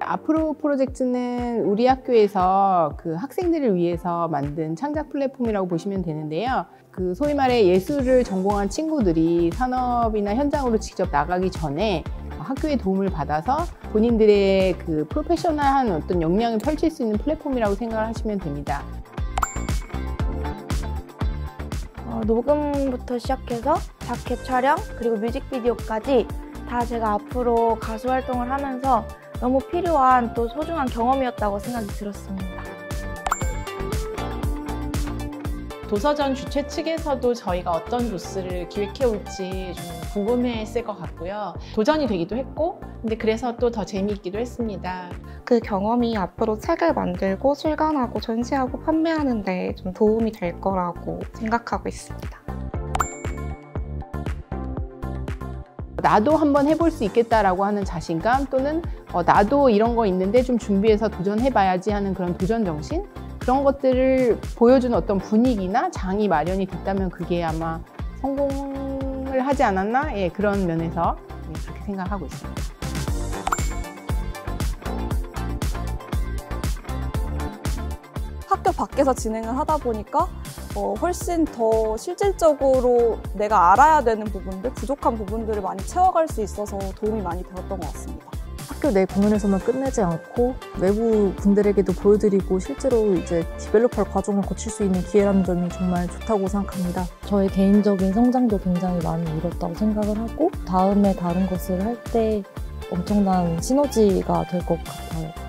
앞으로 프로젝트는 우리 학교에서 그 학생들을 위해서 만든 창작 플랫폼이라고 보시면 되는데요. 그 소위 말해 예술을 전공한 친구들이 산업이나 현장으로 직접 나가기 전에 학교의 도움을 받아서 본인들의 그 프로페셔널한 어떤 역량을 펼칠 수 있는 플랫폼이라고 생각을 하시면 됩니다. 어, 녹음부터 시작해서 자켓 촬영 그리고 뮤직비디오까지 다 제가 앞으로 가수 활동을 하면서 너무 필요한 또 소중한 경험이었다고 생각이 들었습니다. 도서전 주최 측에서도 저희가 어떤 부스를 기획해 올지 좀 궁금했을 것 같고요. 도전이 되기도 했고, 근데 그래서 또 더 재미있기도 했습니다. 그 경험이 앞으로 책을 만들고 출간하고 전시하고 판매하는데 좀 도움이 될 거라고 생각하고 있습니다. 나도 한번 해볼 수 있겠다라고 하는 자신감 또는 어, 나도 이런 거 있는데 좀 준비해서 도전해봐야지 하는 그런 도전 정신 그런 것들을 보여주는 어떤 분위기나 장이 마련이 됐다면 그게 아마 성공을 하지 않았나 예, 그런 면에서 예, 그렇게 생각하고 있습니다. 학교 밖에서 진행을 하다 보니까 어, 훨씬 더 실질적으로 내가 알아야 되는 부분들, 부족한 부분들을 많이 채워갈 수 있어서 도움이 많이 되었던 것 같습니다. 학교 내 공연에서만 끝내지 않고 외부 분들에게도 보여드리고 실제로 이제 디벨로퍼 과정을 거칠 수 있는 기회라는 점이 정말 좋다고 생각합니다. 저의 개인적인 성장도 굉장히 많이 이뤘다고 생각을 하고 다음에 다른 것을 할 때 엄청난 시너지가 될 것 같아요.